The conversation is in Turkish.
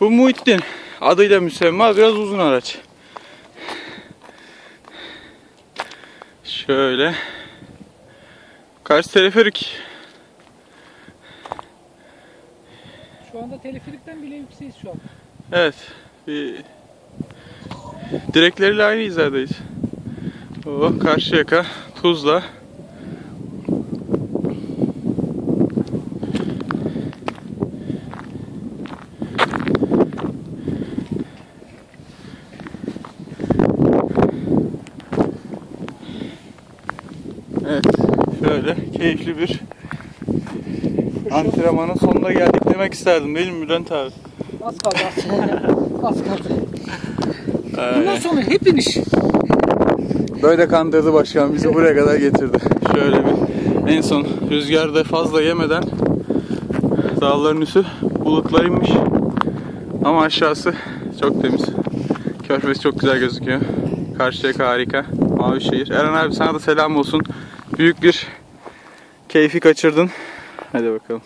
Bu Muhittin adıyla müsemma biraz uzun araç. Şöyle. Karşı teleferik. Şu anda teleferikten bile yükseğiz şu an. Evet. Bir... Direkleriyle aynı hizadayız. O Karşıyaka, Tuzla. Evet, şöyle keyifli bir antrenmanın sonuna geldik demek isterdim değil mi Bülent abi? Az kaldı az. kaldı. Ee, Bundan sonra hep iniş. Böyle kandırdı başkan bizi buraya kadar getirdi. Şöyle bir en son rüzgarda fazla yemeden dağların üstü bulutlarıymış. Ama aşağısı çok temiz. Körfez çok güzel gözüküyor. Karşıyaka harika. Mavi şehir. Eren abi sana da selam olsun. Büyük bir keyfi kaçırdın. Hadi bakalım.